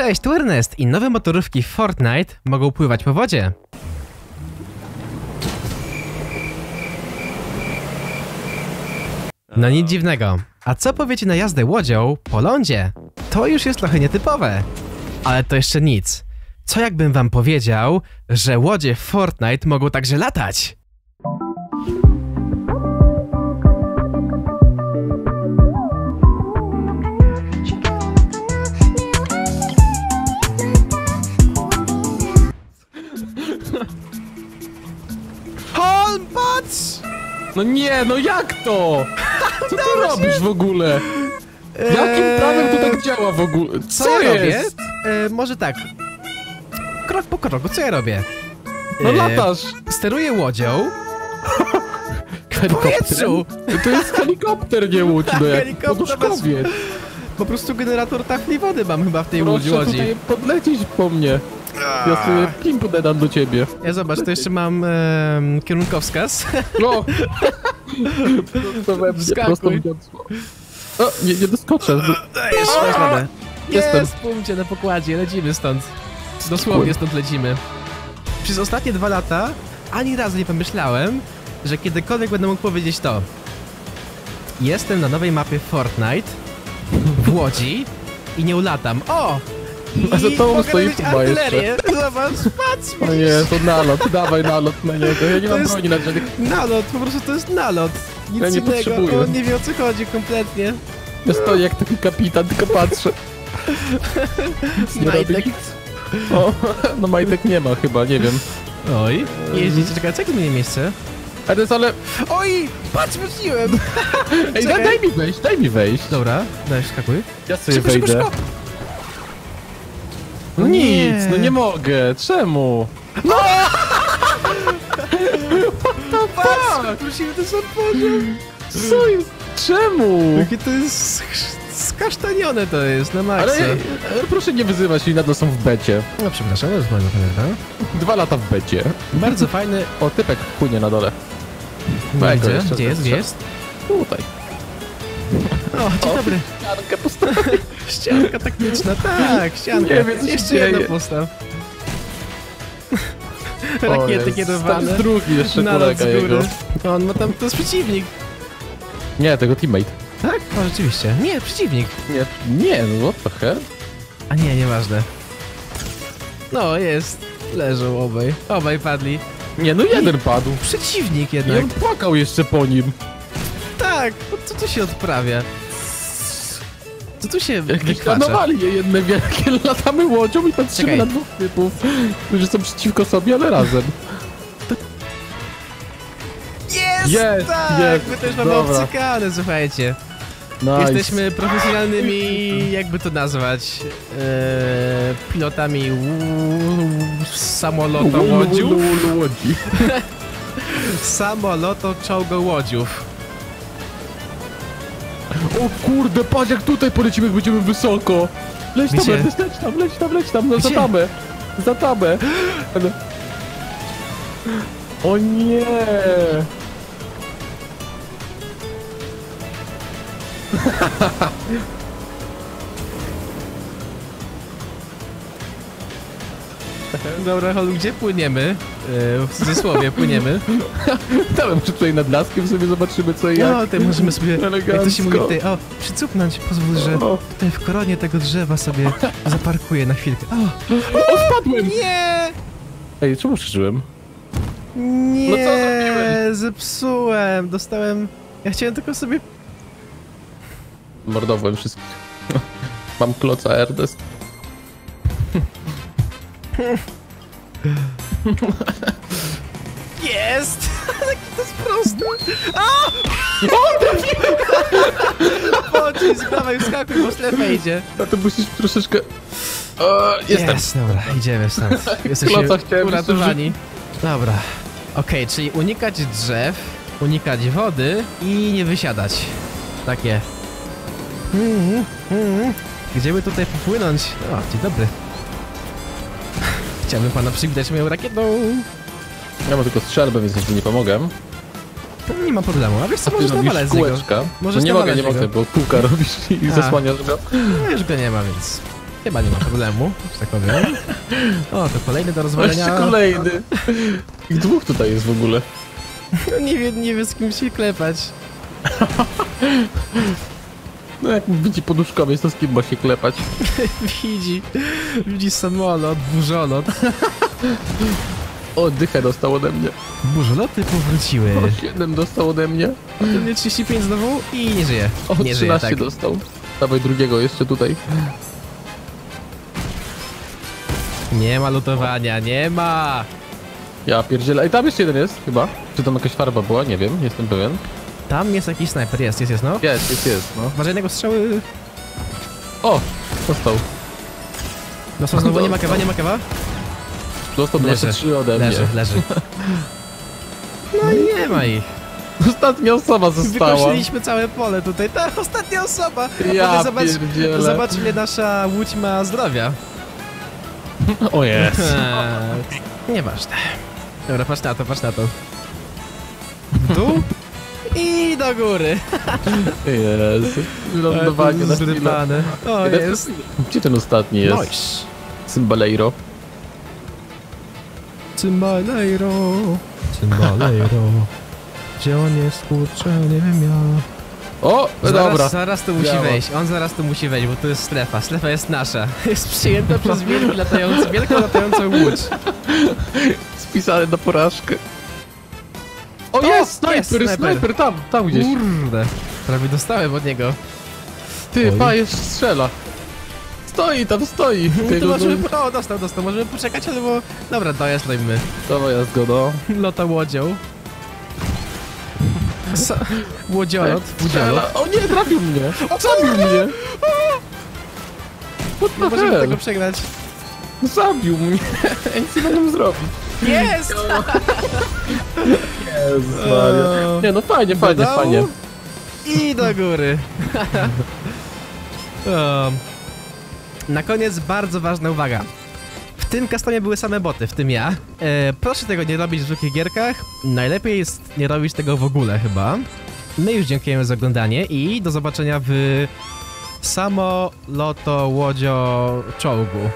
Cześć, tu Ernest i nowe motorówki Fortnite mogą pływać po wodzie. No nic dziwnego. A co powiecie na jazdę łodzią po lądzie? To już jest trochę nietypowe. Ale to jeszcze nic. Co jakbym wam powiedział, że łodzie Fortnite mogą także latać? No nie, no jak to? Co ty robisz w ogóle? Jakim Eee, prawem to tak działa w ogóle? Co, Co, ja jest? robię? E, może tak. Krok po kroku, co ja robię? No E, latasz. Steruję łodzią w powietrzu. To jest helikopter, nie łódź, no jak Helikopter poduszkowiec. Po prostu generator tafli wody mam chyba w tej łodzi. Proszę tutaj podlecieć po mnie. Ja sobie pimpu dam do ciebie. Ja zobacz, to jeszcze mam em, kierunkowskaz. No! Prosto we mnie, Wskakuj. prosto w. O, nie, nie doskoczę. Dajesz, masz radę. Jestem. Jest, punkcie na pokładzie, lecimy stąd. Dosłownie stąd lecimy. Przez ostatnie dwa lata ani razu nie pomyślałem, że kiedykolwiek będę mógł powiedzieć to. Jestem na nowej mapie Fortnite w Łodzi i nie ulatam. O! A za I tobą stoi Puma jeszcze. Zobacz, patrz, O nie, to nalot, dawaj nalot na niego. Ja nie To mam jest- broni na żadnych. Nalot, po prostu to jest nalot. Nic Ja nie innego. potrzebuję. On nie wie o co chodzi kompletnie. Ja stoję jak taki kapitan, tylko patrzę. Majtek. O, no majtek nie ma chyba, nie wiem. Oj. Jeździcie, czekaj, co jakie mnie miejsce? Ernest, ale... Oj, patrz, wróciłem. Ej, daj, daj mi wejść, daj mi wejść. Dobra, daj, skakuj. Ja sobie Szybko, szybko, wejdę. szybko. No Nie. nic, no nie mogę. Czemu? Patrz, prosimy, to są poziom. Co jest? Czemu? Jakie to jest sk- skasztanione to jest, na maksa. Ale e, proszę nie wyzywać, oni nadal są w becie. No przepraszam, to jest bardzo fajne, Dwa lata w becie. Bardzo fajny. O, typek płynie na dole. Widzę. jeszcze Gdzie jest, gdzie jest? Tutaj. O, dzień dobry. Ścianka taktyczna, tak, ścianka. Nie wiem, Jeszcze jedno postaw. Rakiety kierowane. Tam drugi jeszcze Nalot kolega z góry. jego. On ma tam, to jest przeciwnik. Nie, tego teammate. Tak? O, rzeczywiście. Nie, przeciwnik. Nie, nie, no what the hell? A nie, nieważne. No, jest. Leżą obaj. Obaj padli. Nie, no jeden padł. Przeciwnik I jednak. on płakał jeszcze po nim. Tak, no co tu się odprawia? Co tu się Jakieś anomalie jedne wielkie. Latamy łodzią i patrzymy Czekaj. na dwóch typów, którzy są przeciwko sobie, ale razem. Jest! Jest, tak! jest, My też mamy dobra. obcykane, słuchajcie. Nice. Jesteśmy profesjonalnymi, jakby to nazwać, e, pilotami samolotołodziów. Łodzi. Samoloto-czołgołodziów. O kurde, patrz jak tutaj polecimy, jak będziemy wysoko. Leć tam, leć, leć tam, leć tam, leć tam, no za Gdzie? tamę. Za tamę. O nie. Dobra, Holu, gdzie płyniemy? E, w cudzysłowie płyniemy. Dałem może tutaj nad laskiem sobie zobaczymy co i jak. No, tutaj możemy sobie, jak to się Elegancko. mówi tutaj, o, przycupnąć, pozwól, że tutaj w koronie tego drzewa sobie zaparkuję na chwilkę. O, o spadłem! nie! Ej, czemu przeżyłem? Nie, No co zrobiłeś? zepsułem, dostałem... Ja chciałem tylko sobie... Mordowałem wszystkich. Mam kloca Ernest. Jest! Jaki to jest proste! A! Pocisk, dawaj, wskakuj, bo ślepę idzie. A to musisz troszeczkę... O, jestem. Jest, dobra, idziemy stąd. Jesteśmy uratowani. Dobra. Okej, czyli unikać drzew, unikać wody i nie wysiadać. Takie. Mm, mm. Gdzie by tutaj popłynąć? O, dzień dobry. Chciałbym pana przywitać moją rakietą. Ja mam tylko strzelbę, więc jeszcze nie pomogę. Nie ma problemu. A wiesz co, możesz Ty robisz nawalać z niego. Możesz No nie mogę, nie mogę, bo kółka robisz i A. zasłaniasz go. No już go nie ma, więc... Chyba nie ma problemu, że tak powiem. O, to kolejny do rozwalenia. Jeszcze kolejny. Ich dwóch tutaj jest w ogóle. Nie wie, nie wie z kim się klepać. No jak widzi poduszkowiec, to z kim ma się klepać? Widzi, widzi samolot, burzolot. O, dychę dostał ode mnie. Burzoloty powróciły. O, 7 dostał ode mnie. Nie 35 znowu i nie żyje. O, nie 13 żyje, tak. dostał. Dawaj drugiego jeszcze tutaj. Nie ma lutowania, nie ma! Ja pierdzielę. I tam jeszcze jeden jest chyba. Czy tam jakaś farba była? Nie wiem, nie jestem pewien. Tam jest jakiś snajper, jest, jest, jest, no. Jest, jest, jest, no. Uważaj jego strzały. O! Dostał. Dostał znowu, nie ma kawa, nie ma kawa? Dostał Leży. 23 ode mnie. Leży, leży. No i nie ma ich. Ostatnia osoba została. Wykosiliśmy całe pole tutaj. Ta ostatnia osoba. Ja Potem zobacz, pierdzielę. zobacz ile nasza łódź ma zdrowia. O jest. Nieważne. Dobra, patrz na to, patrz na to. Dół i do góry. Jest. Lądowanie na chwilę. O, jest. Gdzie ten ostatni jest? Nice. Cymbaleiro. Cymbalejro, cymbalejro. Gdzie on jest, kurczę, nie wiem ja. O! Zaraz, Dobra. zaraz tu musi Działa. wejść, on zaraz tu musi wejść, bo to jest strefa. Strefa jest nasza. Jest przyjęta przez wielki latający, wielką latającą łódź. Spisane na porażkę. O, O, jest! jest, Snajper, snajper. snajper, tam, tam gdzieś. Kurde. Prawie dostałem od niego. Ty, Oj. pa, jeszcze strzela. Stoi, tam stoi. Ty to no, możemy... no, O, dostał, dostał. Możemy poczekać, albo... Dobra, dojazd robimy. Dawaj, ja zgoda. Lota łodzią. Sa... Łodziolot. O nie, trafił mnie. Zabił mnie. What the możemy hell? tego przegrać. Zabił mnie. Nic nie mogę zrobić. Jest! Jezus Maria. Nie no, fajnie, fajnie, Do dołu fajnie. I do góry. um, na koniec bardzo ważna uwaga. W tym customie były same boty, w tym ja. E, proszę tego nie robić w zwykłych gierkach. Najlepiej jest nie robić tego w ogóle chyba. My już dziękujemy za oglądanie i do zobaczenia w samo loto łodzio czołgu.